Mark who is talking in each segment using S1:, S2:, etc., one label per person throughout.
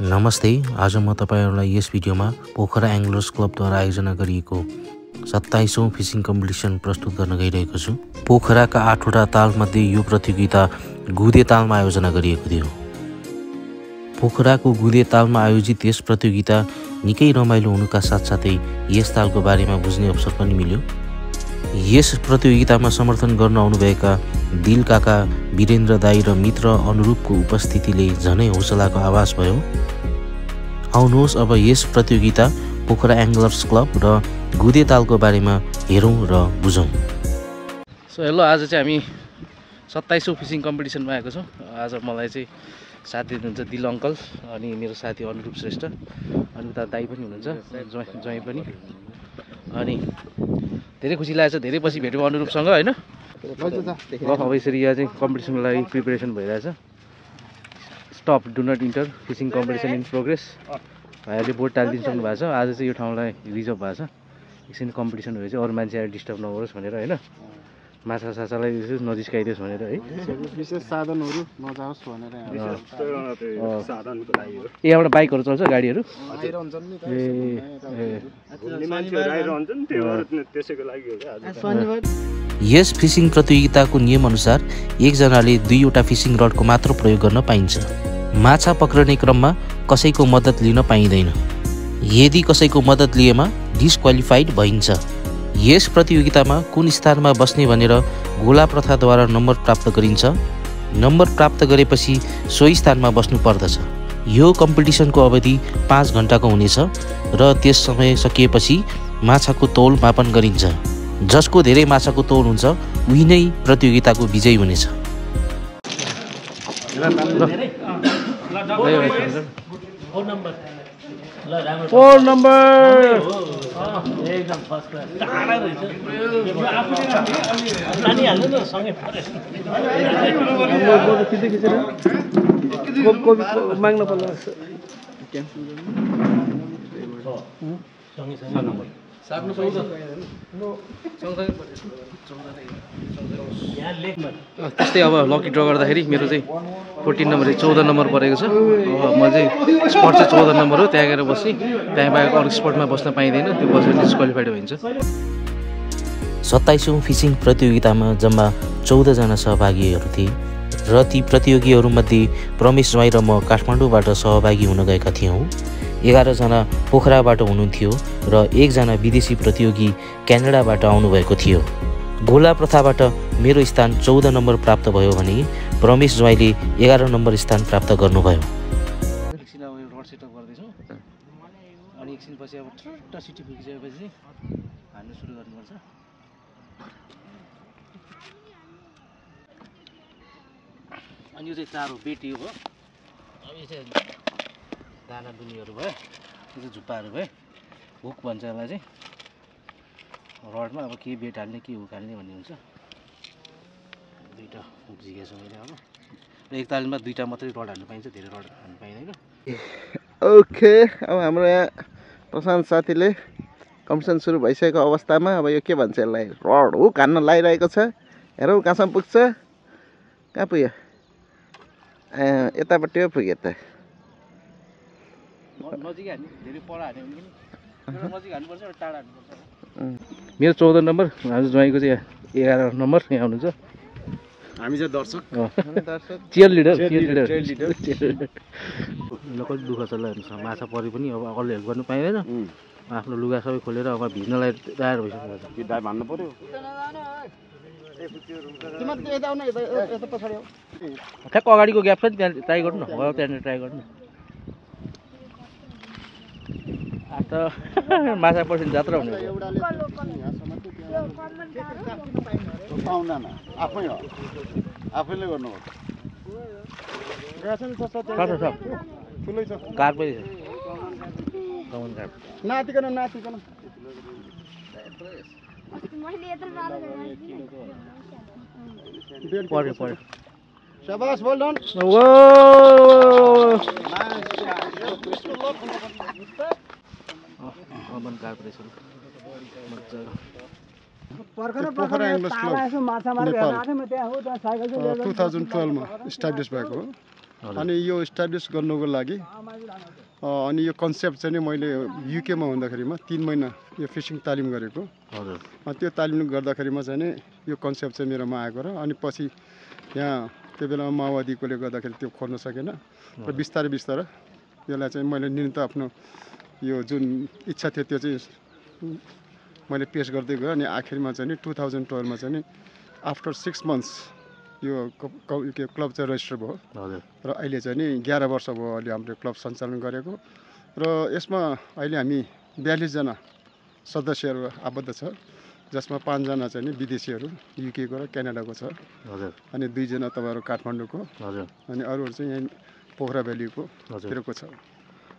S1: नमस्ते आज म तपाईँहरूलाई यस भिडियोमा पोखरा एङ्गलर्स क्लबद्वारा आयोजना गरिएको सत्ताइसौँ फिसिङ कम्पिटिसन प्रस्तुत गर्न गइरहेको छु। पोखराका आठवटा तालमध्ये यो प्रतियोगिता गुदे तालमा आयोजना गरिएको थियो। पोखराको गुदे तालमा आयोजित यस प्रतियोगिता निकै रमाइलो हुनुका साथसाथै यस तालको बारेमा बुझ्ने अवसर पनि मिल्यो। यस प्रतियोगितामा समर्थन गर्न आउनुभएका दिल काका वीरेन्द्र दाई र मित्र अनुरूपको उपस्थितिले झनै हौसलाको आवाज भयो। आउनुहोस् अब यस प्रतियोगिता पोखरा एङ्गलर्स क्लब र गुदे तालको बारेमा हेरौँ र बुझौँ।
S2: सो हेलो आज चाहिँ हामी सत्ताइसौँ फिसिङ कम्पिटिसनमा आएको छौँ। आज मलाई चाहिँ साथ दिनुहुन्छ दिल अङ्कल अनि मेरो साथी अनुरूप श्रेष्ठ। अनि उता दाई पनि हुनुहुन्छ। पनि। अनि धेरै खुसी लागेको छ धेरै पछि भेट्यौँ अनुरूपसँग होइन? अब यसरी यहाँ चाहिँ कम्पिटिसनको लागि प्रिपेरेसन भइरहेछ। Stop do not enter fishing competition in progress भाइहरूले बोर्ड टालिदिनु भएको छ। आज चाहिँ यो ठाउँलाई रिजर्भ भएको छ। एकछिन कम्पिटिसन चाहिँ अरू मान्छे डिस्टर्ब नगरोस् भनेर होइन? माछा साछालाई यसो नजिस्काइदियोस् भनेर है।
S3: विशेष साधनहरू नजाओस् भनेर
S2: ए यहाँबाट बाइकहरू चल्छ गाडीहरू?
S1: यस फिसिङ प्रतियोगिताको नियमअनुसार एकजनाले दुईवटा फिसिङ रडको मात्र प्रयोग गर्न पाइन्छ। माछा पक्रने क्रममा कसैको मद्दत लिन पाइँदैन। यदि कसैको मद्दत लिएमा डिस्क्वालिफाइड भइन्छ। यस प्रतियोगितामा कुन स्थानमा बस्ने भनेर गोला प्रथाद्वारा नम्बर प्राप्त गरिन्छ नम्बर प्राप्त गरेपछि सोही स्थानमा बस्नु पर्दछ यो कम्पिटिसनको अवधि पाँच घन्टाको हुनेछ र त्यस समय सकिएपछि माछाको तौल मापन गरिन्छ जसको धेरै माछाको तौल हुन्छ उही नै प्रतियोगिताको विजयी हुनेछ
S2: फोर नम्बर।
S4: एकदम फर्स्ट क्लास टाढा रहेछ। लानिहाल्नु न सँगै
S2: माग्न पर्ला
S4: यहाँ लेखमा
S2: त्यस्तै अब लकी ड्र गर्दाखेरि मेरो चाहिँ फोर्टिन नम्बर चौध नम्बर परेको छ। अब म चाहिँ स्पट चाहिँ चौध नम्बर हो त्यहाँ गएर बसेँ। त्यहाँ बाहेक अरू स्पटमा बस्न पाइँदैन त्यो बसेर डिस्क्वालिफाइड भइन्छ।
S1: सत्ताइसौँ फिसिङ प्रतियोगितामा जम्मा चौधजना सहभागीहरू थिए र ती प्रतियोगीहरूमध्ये प्रमेश ज्वाइँ र म काठमाडौँबाट सहभागी हुन गएका थियौँ। एघारजना पोखराबाट हुनुहुन्थ्यो र एकजना विदेशी प्रतियोगी क्यानाडाबाट आउनुभएको थियो। गोला प्रथाबाट मेरो स्थान चौध नम्बर प्राप्त भयो भने प्रमेश ज्वाइँले एघार नम्बर स्थान प्राप्त गर्नुभयो।
S2: एकछिन अब अनि अब सुरु गर्नुपर्छ। अनि यो चाहिँ चारो बेटी हो। अब दाना दुनीहरू भयो यो चाहिँ झुप्पाहरू भयो। हुक भन्छ यसलाई चाहिँ। रडमा अब के बेट हाल्ने के हुक हाल्ने भन्ने हुन्छ। दुइटा हुक झिकेको मैले अब। र एक तालमा दुइटा मात्रै रड हाल्नु पाइन्छ धेरै रड हाल्नु पाइँदैन
S3: ओके अब हाम्रो यहाँ प्रशान्त साथीले कम्पिटिसन सुरु भइसकेको अवस्थामा अब यो के भन्छ यसलाई? रड हुक हान्न लगाइरहेको छ। हेरौँ कहाँसम्म पुग्छ? कहाँ पुग्यो? यतापट्टि पुग्यो त।
S2: नजिकै हान्ने धेरै पर हान्यो भने पनि। एउटा नजिक हान्नुपर्छ एउटा टाढा हान्नुपर्छ मेरो चौध नम्बर हजुर ज्वाइँको चाहिँ एघार नम्बर यहाँ हुनुहुन्छ
S3: हामी चाहिँ दर्शक। दर्शक
S2: चियर लिडर चियर लिडर ल कति दुःख छ ल हेर्नुहोस् न, माछा परे पनि अब अरूले हेल्प गर्नु पाइँदैन आफ्नो लुगा सबै खोलेर अब भिज्नलाई तयार भइसकेको छ
S3: भन्नु पर्यो
S2: ठ्याक्क अगाडिको ग्याप छ नि त्यहाँ ट्राई गर्नु न हो त्यहाँनिर ट्राई गर्नु न आज त माछा पर्छ जात्रा हुने।
S3: पाउँदैन आफै हो आफैले गर्नु ठुलै छ
S2: पनि छ
S3: नातिकन नातिकन बोल डन
S2: कमन कार पनि छ मजाको
S3: Pokhara anglers club Nepal. Two thousand टुवेल्भमा establish भएको हो।
S5: अनि यो इस्टाब्लिस गर्नुको लागि अ, अनि यो कन्सेप्ट चाहिँ नि मैले युकेमा हुँदाखेरिमा तिन महिना यो फिसिङ तालिम गरेको। त्यो तालिम गर्दाखेरिमा चाहिँ नि यो कन्सेप्ट चाहिँ मेरोमा आएको र अनि पछि यहाँ त्यो बेलामा माओवादीकोले गर्दाखेरि त्यो खोल्न सकेन। र बिस्तारै बिस्तारै यसलाई चाहिँ मैले निरन्तर आफ्नो यो जुन इच्छा थियो त्यो चाहिँ मैले पेस गर्दै गएँ अनि आखिरमा चाहिँ नि टु थाउजन्ड टुवेल्भमा चाहिँ नि आफ्टर सिक्स मन्थ्स यो क- क्लब चाहिँ रेजिस्टर भयो। र अहिले चाहिँ नि एघार वर्ष भयो अहिले हामीले क्लब सञ्चालन गरेको। र यसमा अहिले हामी बयालिसजना सदस्यहरू आबद्ध छ जसमा पाँचजना चाहिँ नि विदेशीहरू युकेको र क्यानाडाको छ।
S2: हजुर।
S5: अनि दुईजना तपाईँहरू काठमाडौँको।
S2: हजुर।
S5: अनि अरूहरू चाहिँ यहीँ पोखरा भ्यालीको तिरको छ।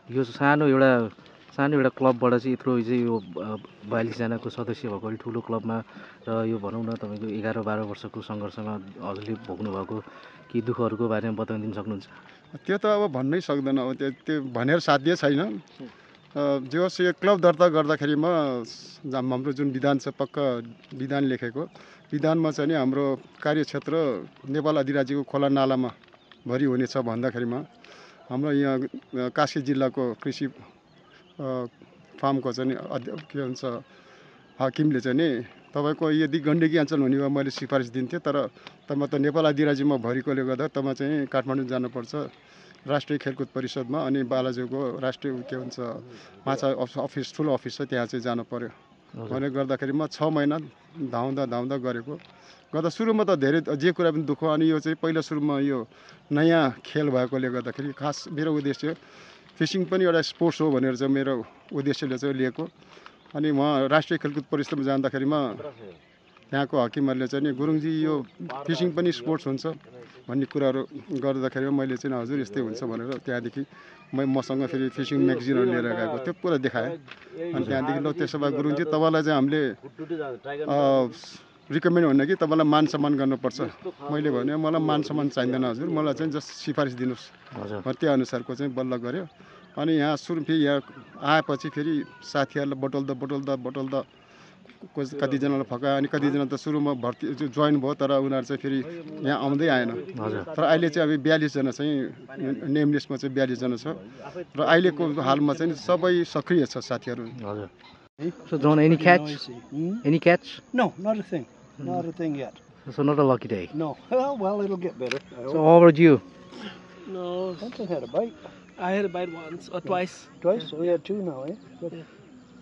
S2: यो सानो एउटा सानो एउटा क्लबबाट चाहिँ यत्रो चाहिँ यो बयालिसजनाको सदस्य भएको अलिक ठुलो क्लबमा र यो भनौँ न तपाईँको एघार बाह्र वर्षको सङ्घर्षमा हजुरले भोग्नु भएको केही दुःखहरूको बारेमा बताइदिनु सक्नुहुन्छ?
S5: त्यो त अब भन्नै सक्दैन। अब त्यो त्यो भनेर साध्य छैन। जे यो क्लब दर्ता गर्दाखेरिमा जाम- हाम्रो जुन विधान छ पक्का विधान लेखेको। विधानमा चाहिँ नि हाम्रो कार्यक्षेत्र नेपाल अधिराज्यको खोला नालामा भरि हुनेछ भन्दाखेरिमा हाम्रो यहाँ कास्की जिल्लाको कृषि फार्मको चाहिँ के भन्छ हाकिमले चाहिँ नि तपाईँको यदि गण्डकी अञ्चल हुने भए मैले सिफारिस दिन्थेँ तर तब त नेपाल अधिराज्यमा भरिकोले गर्दा तब चाहिँ काठमाडौँ जानुपर्छ राष्ट्रिय खेलकुद परिषदमा अनि बालाजुको राष्ट्रिय के भन्छ माछा अफ- अफिस ठुलो अफिस छ त्यहाँ चाहिँ जानु पऱ्यो भने गर्दाखेरिमा छ महिना धाउँदा धाउँदा गरेको। गर्दा सुरुमा त धेरै जे कुरा पनि दुःख अनि यो चाहिँ पहिला सुरुमा यो नयाँ खेल भएकोले गर्दाखेरि खास मेरो उद्देश्य फिसिङ पनि एउटा स्पोर्ट्स हो भनेर चाहिँ मेरो उद्देश्यले चाहिँ लिएको। अनि उहाँ राष्ट्रिय खेलकुद परिषदमा जाँदाखेरिमा त्यहाँको हकिमहरूले चाहिँ नि गुरुङजी यो फिसिङ पनि स्पोर्ट्स हुन्छ। भन्ने कुराहरू गर्दाखेरि मैले चाहिँ हजुर यस्तै हुन्छ भनेर त्यहाँदेखि मै मसँग फेरि फिसिङ म्यागजिनहरू लिएर गएको। त्यो पुरा देखाएँ। अनि त्यहाँदेखि ल त्यसो भए गुरुङजी तपाईँलाई चाहिँ हामीले रिकमेन्ड हुने कि तपाईँलाई मान सम्मान गर्नुपर्छ। मैले भने मलाई मान सम्मान चाहिँदैन हजुर। मलाई चाहिँ जस्ट सिफारिस दिनुहोस्।
S2: हजुर।
S5: त्यो अनुसारको चाहिँ बल्ल गऱ्यो। अनि यहाँ सुरु फेरि यहाँ आएपछि फेरि साथीहरूलाई बटुल्दा बटुल्दा बटुल्दा कतिजनालाई फकायो अनि कतिजना त सुरुमा भर्ती जोइन भयो तर उनीहरू चाहिँ फेरि यहाँ आउँदै आएन। तर अहिले चाहिँ अब बयालिसजना चाहिँ नेम लिस्टमा चाहिँ बयालिसजना छ। र अहिलेको हालमा चाहिँ सबै सक्रिय छ साथीहरू।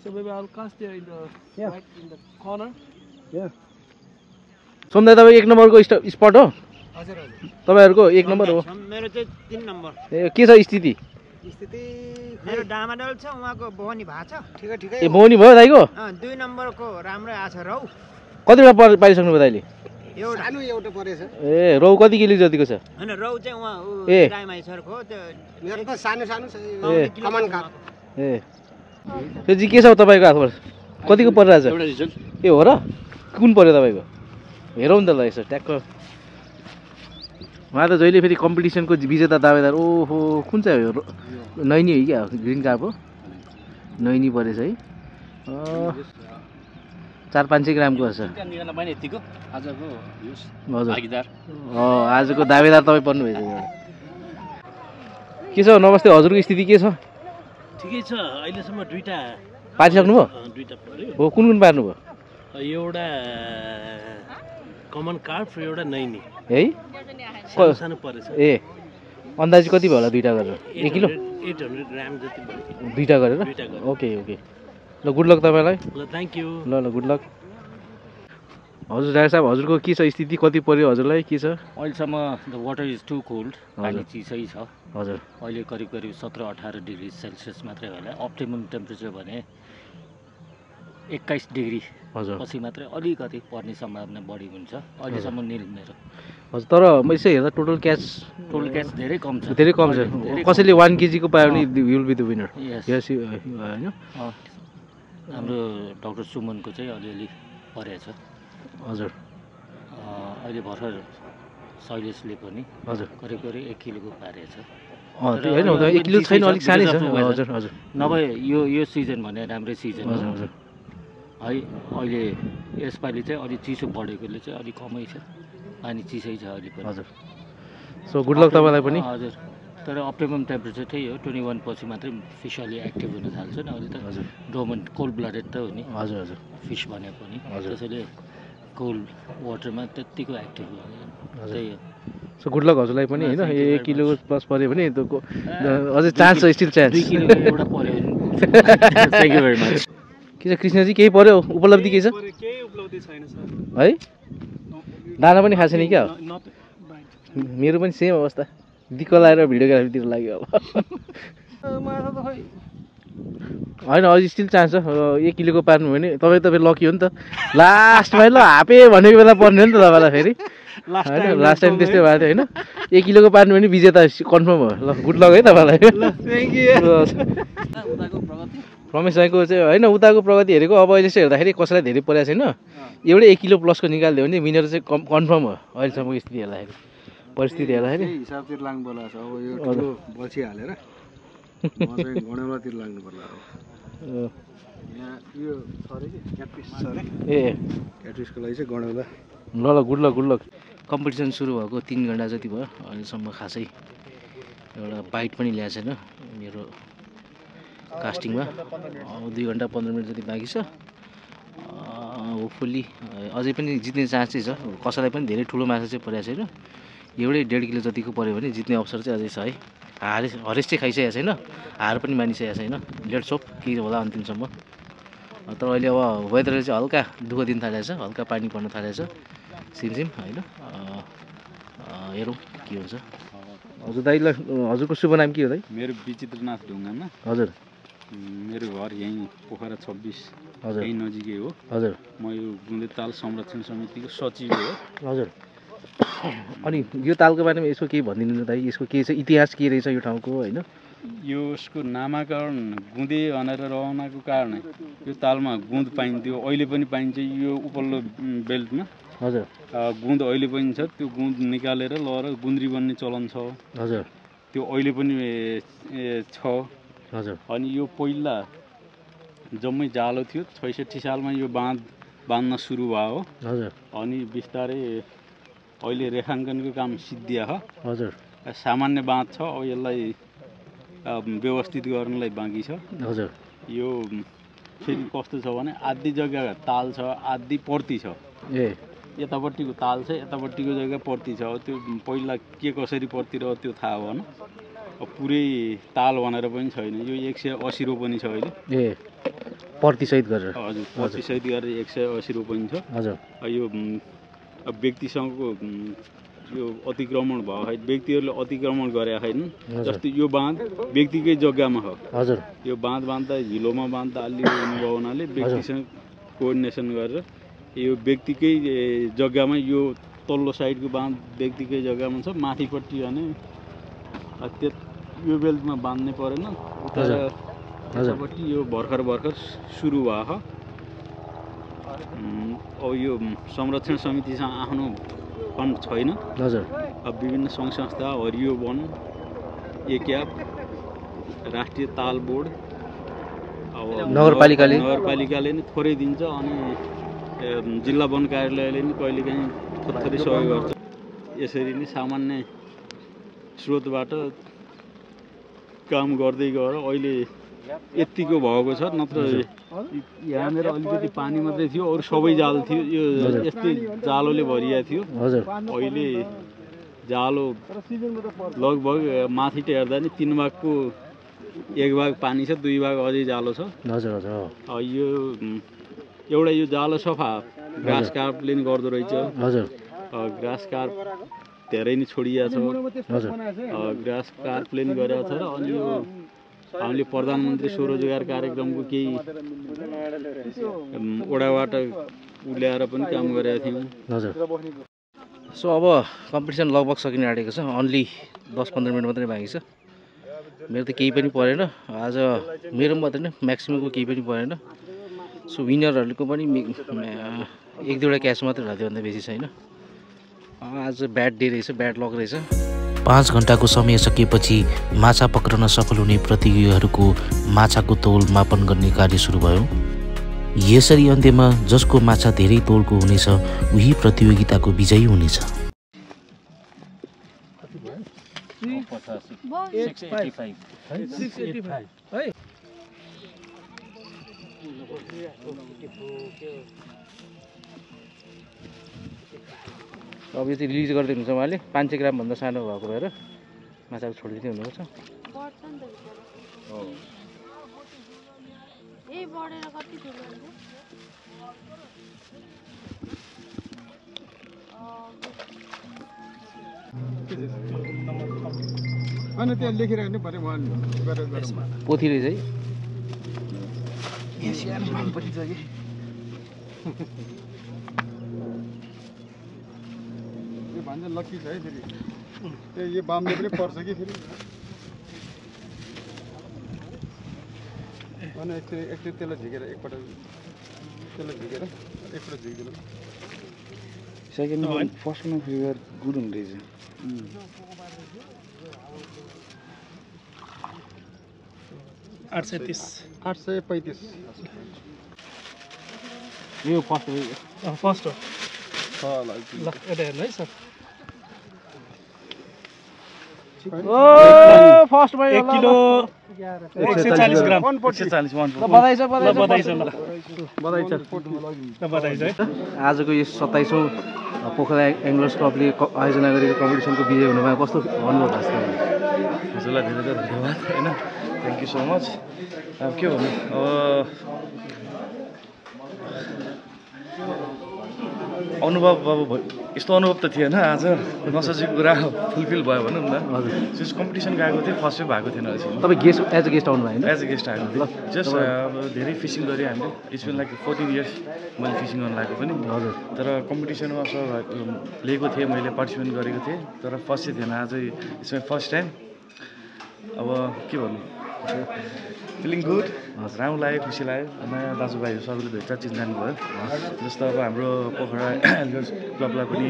S2: So
S4: maybe I'll cast there in the
S6: Yeah.
S4: right in the corner.
S6: Yeah.
S2: सोमदाई तपाईँ एक नम्बरको स्पट हो? तपाईँहरूको एक नम्बर हो?
S7: मेरो चाहिँ तिन नम्बर।
S2: ए के छ स्थिति?
S7: स्थिति मेरो डामाडोल छ उहाँको बोहनी भएको छ। ठिकै ठिकै।
S2: ए बोनी भयो दाइको?
S7: अँ, दुई नम्बरको राम्रै आएको छ रौ।
S2: कतिवटा पार पारिसक्नु भयो दाइले?
S7: एउटा।
S6: एउटा परेछ।
S2: ए रौ कति किलो जतिको छ?
S7: होइन रौ चाहिँ उहाँ
S2: ए।
S7: सरको त्यो
S6: मेरो त सानो सानो छ
S2: ए। त्यो चाहिँ के छ तपाईँको हातबाट? कतिको परिरहेछ ए हो र? कुन पऱ्यो तपाईँको? हेरौँ नि त ल यसो ट्याक्क। उहाँ त जहिले फेरि कम्पिटिसनको विजेता दावेदार ओहो कुन चाहिँ हो? नैनी हो क्या ग्रिन कार्प हो? नैनी परेछ है। चार पाँच सय ग्रामको रहेछ हजुर। आजको दावेदार तपाईँ पर्नुभएछ के छ नमस्ते। हजुरको स्थिति के छ?
S4: ठिकै छ अहिलेसम्म दुइटा
S2: पारिसक्नुभयो
S4: दुइटा पऱ्यो।
S2: हो कुन कुन पार्नुभयो
S4: एउटा कमन कार्प र एउटा नैनी।
S2: है?
S4: सानो परेछ
S2: ए अन्दाजी कति भयो होला दुइटा गरेर? एक किलो?
S4: एट हन्ड्रेड ग्राम जति
S2: दुइटा गरेर? Okay okay. ल गुड लक तपाईँलाई।
S4: ल थ्याङ्क यू
S2: ल ल गुड लक। हजुर डाक्टर साहब हजुरको के छ स्थिति? कति पऱ्यो हजुरलाई? के छ?
S8: अहिलेसम्म the water is too cold. पानी। चिसै छ।
S2: हजुर।
S8: अहिले करिब करिब सत्र अठार डिग्री सेल्सियस मात्रै होला। अप्टिमम टेम्परेचर भने एक्काइस डिग्री।
S2: हजुर।
S8: पछि मात्रै अलिकति पर्ने सम्भावना बढी हुन्छ। अहिलेसम्म निल मेरो।
S2: हजुर तर म यसो हेर्दा टोटल क्याच
S8: टोटल क्याच धेरै कम छ।
S2: धेरै कम छ। कसैले वान केजीको पायो भने will be the winner. Yes होइन।
S8: हाम्रो डक्टर सुमनको चाहिँ अलिअलि परेछ।
S2: हजुर।
S8: अहिले भर्खर शैलेशले पनि
S2: हजुर।
S8: करिब करिब एक किलोको पारेछ।
S2: एक किलो छैन अलिक सानै छ। हजुर हजुर।
S8: नभए यो यो सिजन भने राम्रै सिजन हो।
S2: हजुर हजुर।
S8: है अहिले यसपालि चाहिँ अलिक चिसो बढेकोले चाहिँ अलिक कमै छ। पानी चिसै छ अहिले पनि।
S2: हजुर। सो गुड लक तपाईँलाई पनि।
S8: हजुर। तर अप्टिमम टेम्परेचर त्यही हो ट्वेन्टी वान पछि मात्रै फिस अलि एक्टिभ हुन थाल्छ। नि अहिले त
S2: हजुर।
S8: डोमन कोल्ड ब्लडेड त हो नि।
S2: हजुर हजुर।
S8: फिस भने पनि। त्यसैले कोल्ड वाटरमा त्यत्तिको एक्टिभ हुँदैन त्यही हो।
S2: सो गुड लक हजुरलाई पनि होइन? एक किलो प्लस पऱ्यो भने अझै चान्स छ स्टिल चान्स
S8: एउटा पऱ्यो थ्याङ्क यू भेरी मच
S2: के छ कृष्णजी केही पऱ्यो? उपलब्धि के छ?
S4: केही उपलब्धि छैन सर।
S2: है? दाना पनि खाएको छैन क्या? मेरो पनि सेम अवस्था। दिक्क लगाएर भिडियोग्राफीतिर लाग्यो अब। होइन अझै स्टिल चान्स छ एक किलोको पार्नु भने तपाईँ तपाईँ लकी हो नि त। लास्टमा ल हापे भनेको बेला पर्ने हो नि त तपाईँलाई फेरि। होइन लास्ट टाइम त्यस्तै भएको थियो होइन। एक किलोको पार्नु भने विजेता कन्फर्म हो। ल गुड लक है तपाईँलाई। रमेश राईको चाहिँ होइन उताको प्रगति हेरेको। अब अहिले चाहिँ हेर्दाखेरि कसैलाई धेरै परेको छैन। एउटै एक किलो प्लसको निकालिदियो भने विनर चाहिँ कम कन्फर्म हो। अहिलेसम्मको स्थिति हेर्दाखेरि। परिस्थिति हेर्दाखेरि।
S6: हिसाबतिर लाग्नु पर्ला यो
S2: ए।
S6: क्याटफिसको लागि चाहिँ
S2: ल ल good luck good luck competition सुरु भएको तिन घन्टा जति भयो अहिलेसम्म खासै एउटा बाइट पनि ल्याएको छैन। मेरो कास्टिङमा दुई घन्टा पन्ध्र मिनट जति बाँकी छ। होपफुल्ली अझै पनि जित्ने चान्स चाहिँ छ। कसैलाई पनि धेरै ठुलो माछा चाहिँ परेको छैन। एउटै डेढ किलो जतिको पऱ्यो भने जित्ने अवसर चाहिँ अझै छ है। हारे हरेस चाहिँ खाइसकेको छैन। हार पनि मानिसकेको छैन। लेट सोप के होला अन्तिमसम्म। तर अहिले अब वेदरले चाहिँ हल्का दुःख दिन थालेको छ हल्का पानी पर्न थालेको छ सिमसिम होइन? हेरौँ के हुन्छ। हजुर दाइलाई हजुरको शुभ नाम के हो दाइ?
S9: मेरो विचित्रनाथ ढुङ्गामा।
S2: हजुर।
S9: मेरो घर यहीँ पोखरा छब्बिस।
S2: हजुर।
S9: यहीँ नजिकै हो।
S2: हजुर।
S9: म यो गुन्दे ताल संरक्षण समितिको सचिव हो।
S2: हजुर। अनि यो तालको बारेमा यसको केही भनिदिनु दाइ यसको के छ इतिहास के रहेछ यो ठाउँको होइन?
S9: यो यसको नामाकरण गुँदे भनेर रहनको कारण यो तालमा गुँद पाइन्थ्यो। अहिले पनि पाइन्छ यो उपल्लो बेल्टमा।
S2: हजुर।
S9: गुँद अहिले पनि छ। त्यो गुँद निकालेर लगेर गुन्द्री बन्ने चलन छ।
S2: हजुर।
S9: त्यो अहिले पनि छ।
S2: हजुर।
S9: अनि यो पहिला जम्मै जालो थियो। छैसठी सालमा यो बाँध बाँध्न सुरु भयो।
S2: हजुर।
S9: अनि बिस्तारै अहिले रेखाङ्कनको काम सिद्धिया हो।
S2: हजुर।
S9: सामान्य बाँध छ अब यसलाई व्यवस्थित गर्नलाई बाँकी छ।
S2: हजुर।
S9: यो फेरि कस्तो छ भने आधी जग्गा ताल छ आधी पर्ती छ।
S2: ए।
S9: यतापट्टिको ताल छ यतापट्टिको जग्गा पर्ती छ। त्यो पहिला के कसरी पर्ती रह्यो त्यो थाहा भएन। पुरै ताल भनेर पनि छैन। यो एक सय असी रोपनी छ अहिले।
S2: ए। प्रतिसहित गरेर।
S9: हजुर प्रतिशत गरेर एक सय असी रोपनी छ।
S2: हजुर।
S9: यो अब व्यक्तिसँगको यो अतिक्रमण भयो है व्यक्तिहरूले अतिक्रमण गरे छैन
S2: हजुर।
S9: जस्तै यो बाँध व्यक्तिकै जग्गामा हो।
S2: हजुर।
S9: यो बाँध बाँध्दा हिलोमा बाँध्दा अलि हुनुभयो हुनाले व्यक्तिसँग कोअर्डिनेसन गरेर यो व्यक्तिकै जग्गामा यो तल्लो साइडको बाँध व्यक्तिकै जग्गामा छ माथिपट्टि भने त्यो यो बेल्टमा बाँध्नै परेन। उता
S2: हजुर। हजुर
S9: यतापट्टि यो भर्खर भर्खर सुरु उम्, अब यो संरक्षण समितिसँग आफ्नो फन्ड छैन।
S2: हजुर।
S9: अब विभिन्न सङ्घ संस्था हरियो वन एक्याप राष्ट्रिय ताल बोर्ड अब
S2: नगरपालिकाले?
S9: नगरपालिकाले नै थोरै दिन्छ अनि जिल्ला वन कार्यालयले नि कहिलेकाहीँ थोरै सहयोग गर्छ। यसरी नै सामान्य स्रोतबाट काम गर्दै गएर अहिले यत्तिको भएको छ नत्र यहाँनिर अलिकति पानी मात्रै थियो अरू सबै जाल थियो यो। यस्तै जालोले भरिएको थियो।
S2: हजुर।
S9: अहिले जालो लगभग माथिबाट हेर्दा नि तिन भागको एक भाग पानी छ दुई भाग अझै जालो छ।
S2: हजुर हजुर
S9: यो एउटा यो जालो सफा घाँस कार्पले नि गर्दो रहेछ।
S2: हजुर।
S9: घाँस कार्प धेरै नै छोडिएको छ। घाँस कार्पले नि गरेको छ र अनि यो हामीले प्रधानमन्त्री स्वरोजगार कार्यक्रमको केही उम्, वडाबाट ल्याएर पनि काम गरेका थियौँ।
S2: हजुर। सो अब कम्पिटिसन लगभग सकिन आँटेको छ। अन्ली दस पन्ध्र मिनट मात्रै बाँकी छ। मेरो त केही पनि परेन। आज मेरो मात्रै नै म्याक्सिममको केही पनि परेन। सो विनरहरूको पनि एक दुईवटा क्यास मात्रै होला त्योभन्दा बेसी छैन। आज ब्याड डे रहेछ ब्याड लक रहेछ।
S1: पाँच घन्टाको समय सकिएपछि माछा पक्रन सफल हुने प्रतियोगीहरूको माछाको तौल मापन गर्ने कार्य सुरु भयो। यसरी अन्त्यमा जसको माछा धेरै तौलको हुनेछ उही प्रतियोगिताको विजयी हुनेछ।
S2: यो चाहिँ रिलिज गरिदिनुहुन्छ उहाँले। पाँच सय ग्रामभन्दा सानो भएको भएर माछाहरू छोडिदिँदै हुनुपर्छ।
S10: बढ्छ नि त भित्र यही बढेर कति ठुलो हुन्छ?
S5: अनि त्यहाँ लेखिराख्नु पऱ्यो
S2: पोथी रहेछ है।
S5: यो भान्जा लक्की छ है फेरि। त्यो यो बामले पनि पर्छ कि फेरि। अनि एकचोटि एकचोटि त्यसलाई झिकेर एकपल्ट त्यसलाई झिकेर एकपल्ट झिकिदिनु।
S6: सेकेन्ड फर्स्टमा फिगर गुड हुँदो रहेछ
S4: आठ सय तिस।
S5: आठ सय पैँतिस।
S2: यो फर्स्ट
S4: फर्स्ट हो। ल यता हेर्नु है सर। एक किलो एक सय चालिस ग्राम।
S2: आजको यस सत्ताइसौँ पोखरा एङ्गलर्स क्लबले क- आयोजना गरेको कम्पिटिसनको विजय हुनुभयो। कस्तो अनुभव भएको छ?
S11: हजुरलाई धेरै धेरै धन्यवाद। होइन? थ्याङ्क यू सो मच अब के भन्नु? अब अनुभव अब यस्तो अनुभव त थिएन आज। नसोचेको कुरा फुलफिल भयो भनौँ न।
S2: हजुर।
S11: जस कम्पिटिसन गएको थिएँ फर्स्ट भएको थिएन
S2: तपाईँ गेस्ट एज अ गेस्ट आउनुभयो होइन?
S11: एज अ गेस्ट आएको जस्ट अब धेरै फिसिङ गरेँ हामीले। It's been like fourteen years मैले फिसिङ गर्नु लागेको पनि।
S2: हजुर।
S11: तर कम्पिटिसनमा सब लिएको थिएँ मैले पार्टिसिपेट गरेको थिएँ। तर फर्स्ट चाहिँ थिएन आज माई फर्स्ट टाइम अब के भन्नु? फिलिङ गुड राम्रो लाग्यो खुसी लाग्यो। नयाँ दाजुभाइहरू सबैले भेट्दा चिन्जान भयो। जस्तो अब हाम्रो पोखरा एल्गर्स क्लबलाई पनि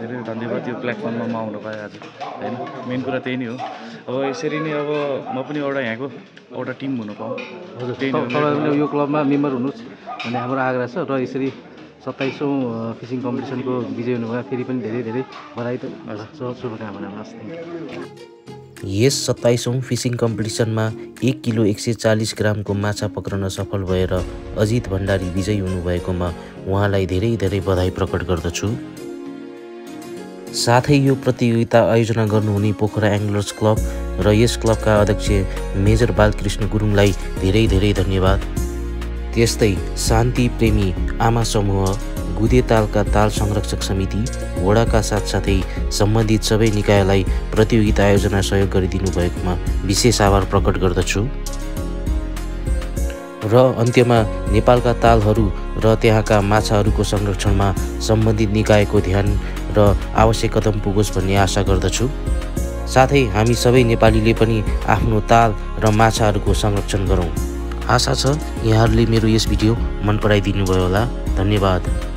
S11: धेरै धन्यवाद यो प्लेटफर्ममा म आउनु पाएँ आज होइन? मेन कुरा त्यही नै हो। अब यसरी नै अब म पनि एउटा यहाँको एउटा टिम हुनु पाऊँ।
S2: हजुर
S11: त्यही नै
S2: यो क्लबमा मेम्बर हुनुहोस् भन्ने हाम्रो आग्रह छ। र यसरी सत्ताइसौँ फिसिङ कम्पिटिसनको विजय हुनुभयो। फेरि पनि धेरै धेरै बधाई त। शुभकामना हस् थ्याङ्क यू।
S1: यस सत्ताइसौँ फिसिङ कम्पिटिसनमा एक किलो एक सय चालिस ग्रामको माछा पक्रन सफल भएर अजित भण्डारी विजयी हुनुभएकोमा उहाँलाई धेरै धेरै बधाई प्रकट गर्दछु। साथै यो प्रतियोगिता आयोजना गर्नुहुने पोखरा एङ्गलर्स क्लब र यस क्लबका अध्यक्ष मेजर बालकृष्ण गुरुङलाई धेरै धेरै धन्यवाद। त्यस्तै शान्ति प्रेमी आमा समूह गुदे तालका ताल संरक्षक समिति वडाका साथसाथै सम्बन्धित सबै निकायलाई प्रतियोगिता आयोजना सहयोग गरिदिनु भएकोमा विशेष आभार प्रकट गर्दछु। र अन्त्यमा नेपालका तालहरू र त्यहाँका माछाहरूको संरक्षणमा सम्बन्धित निकायको ध्यान र आवश्यक कदम पुगोस् भन्ने आशा गर्दछु। साथै हामी सबै नेपालीले पनि आफ्नो ताल र माछाहरूको संरक्षण गरौँ। आशा छ यहाँहरूले मेरो यस भिडियो मन पराइदिनु भयो होला। धन्यवाद।